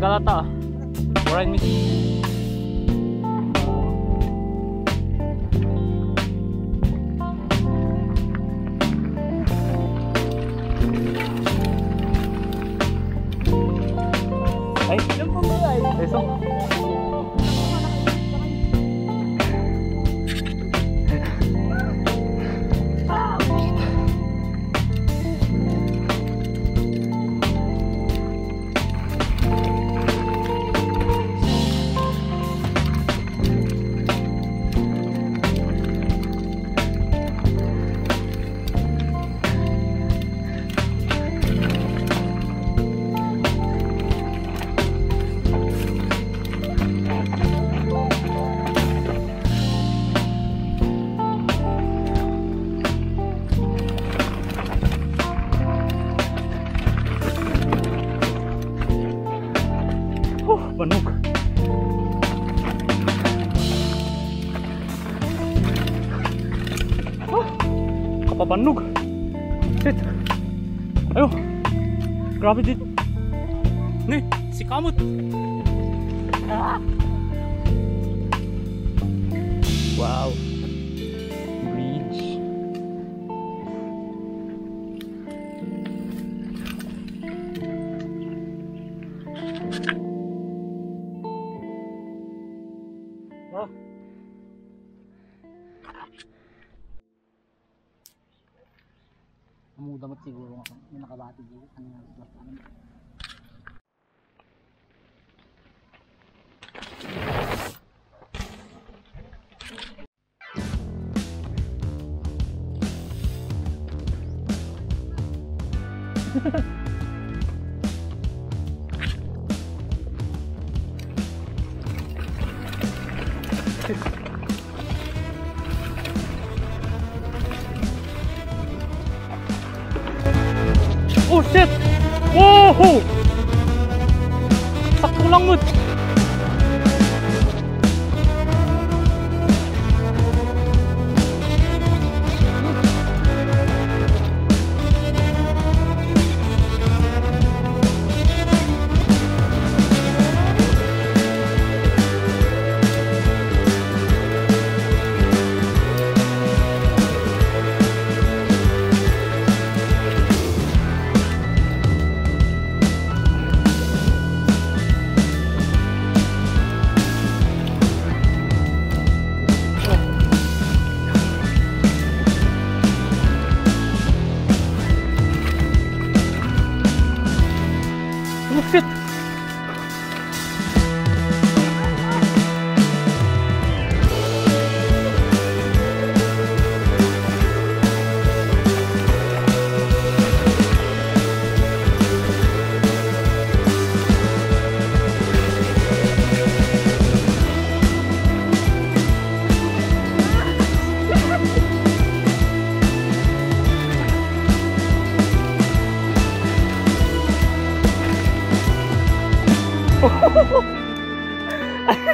Si Kalata. Alright, miss. Kapabanog. Shit. Ayo. Grabe din. Ni, si Kamot. Ah. Wow. Bridge. Oh. Amudamot siguro ako. May nakabati dito. Ano nga ba? 오, 쉣! 오, 호! 딱 톨랑뭇!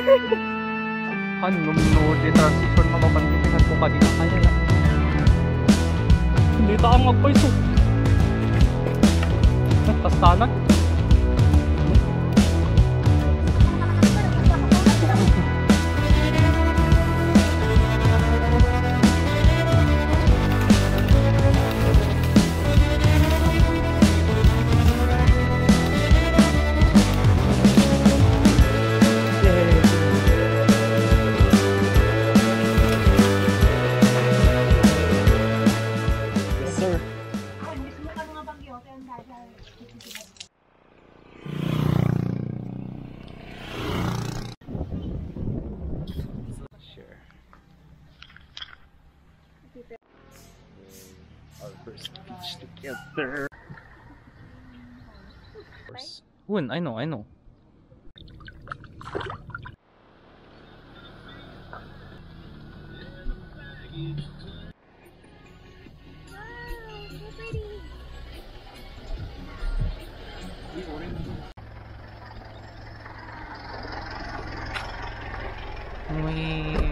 Ano no di transition mapapantinan ko kagi ka kaya lang. Hindi ta ang magpaiso. Pastanan. Yes, sir. When? I know, I know. Wow, so